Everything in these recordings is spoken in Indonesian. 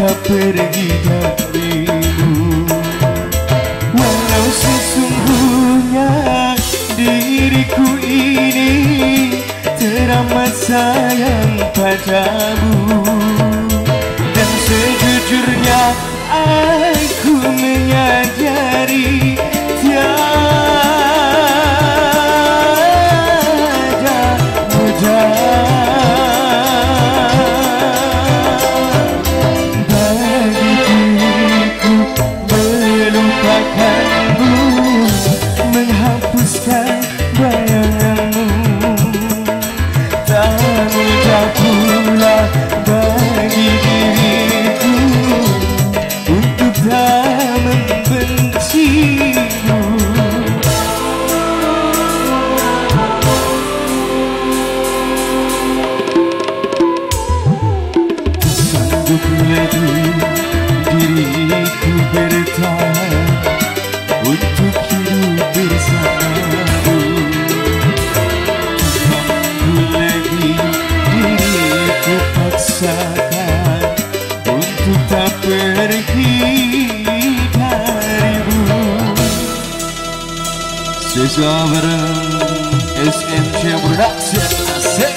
kau pergi darimu Walau sesungguhnya diriku ini Teramat sayang padamu. Dan sejujurnya aku Bisa bareng SMC Production Asik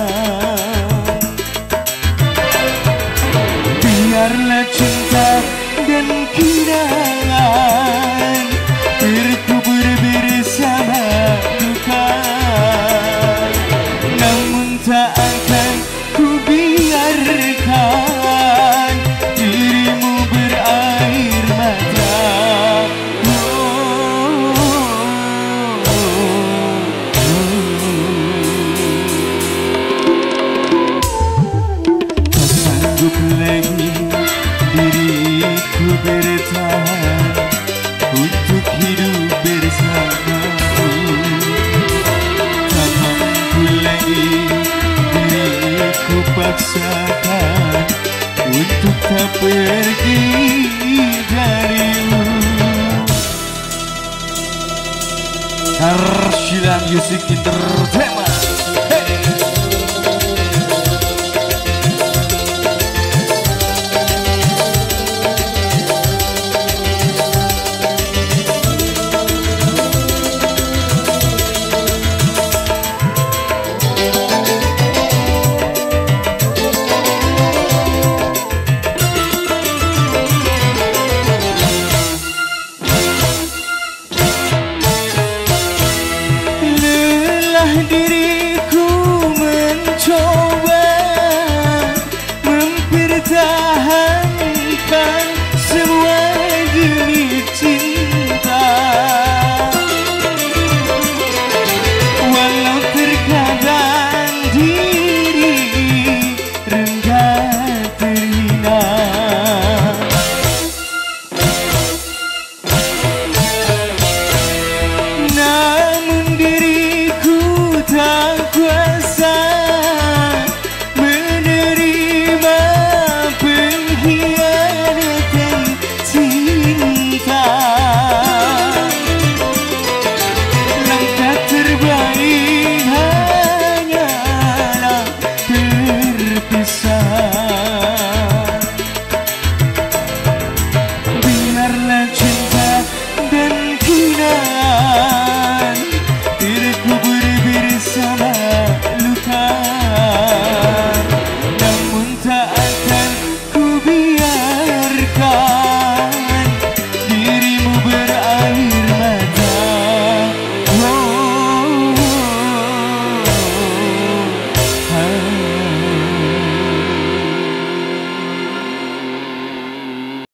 paksakan untuk tak pergi darimu. Arsilan Yusuf Entertainment